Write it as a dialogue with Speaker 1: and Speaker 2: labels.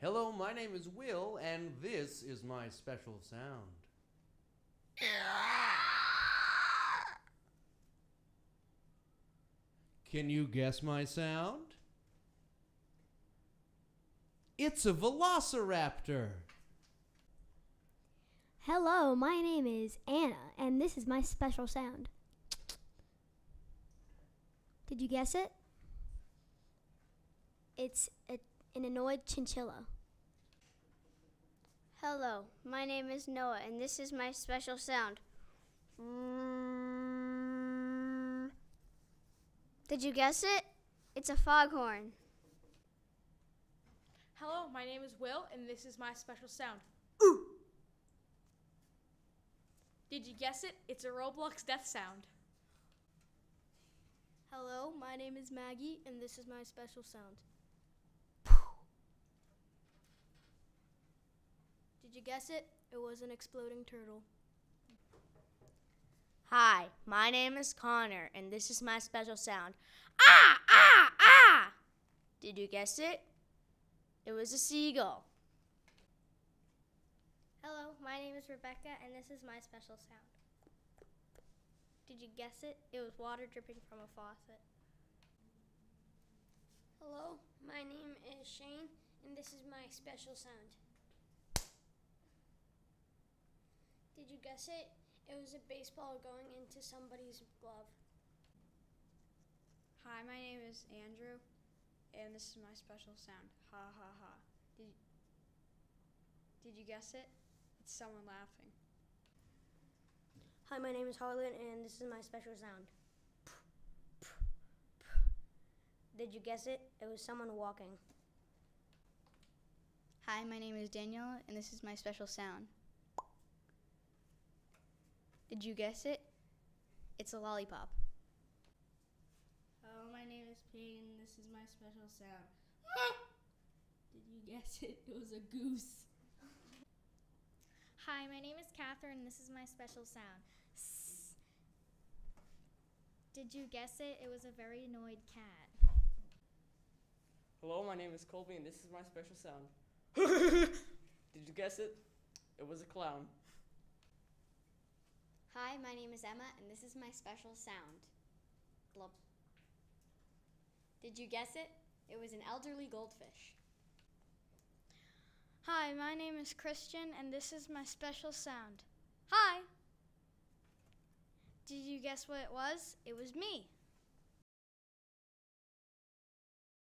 Speaker 1: Hello, my name is Will, and this is my special sound. Can you guess my sound? It's a velociraptor.
Speaker 2: Hello, my name is Anna, and this is my special sound. Did you guess it? It's a, an annoyed chinchilla.
Speaker 3: Hello, my name is Noah, and this is my special sound. Did you guess it? It's a foghorn.
Speaker 4: Hello, my name is Will, and this is my special sound. Did you guess it? It's a Roblox death sound.
Speaker 5: Hello, my name is Maggie, and this is my special sound. You guess it? It was an exploding turtle.
Speaker 6: Hi, my name is Connor, and this is my special sound. Ah, ah, ah! Did you guess it? It was a seagull.
Speaker 3: Hello, my name is Rebecca, and this is my special sound. Did you guess it? It was water dripping from a faucet.
Speaker 7: Hello, my name is Shane, and this is my special sound. Did you guess it? It was a baseball going into somebody's glove.
Speaker 8: Hi, my name is Andrew, and this is my special sound. Ha ha ha. Did, did you guess it? It's someone laughing.
Speaker 9: Hi, my name is Harlan, and this is my special sound. Did you guess it? It was someone walking.
Speaker 10: Hi, my name is Daniel, and this is my special sound. Did you guess it? It's a lollipop.
Speaker 11: Hello, my name is Peyton. This is my special sound. Ah! Did you guess it? It was a goose.
Speaker 12: Hi, my name is Catherine. And this is my special sound. Did you guess it? It was a very annoyed cat.
Speaker 13: Hello, my name is Colby, and this is my special sound. Did you guess it? It was a clown.
Speaker 14: My name is Emma, and this is my special sound. Did you guess it? It was an elderly goldfish.
Speaker 15: Hi, my name is Christian, and this is my special sound. Hi! Did you guess what it was? It was me.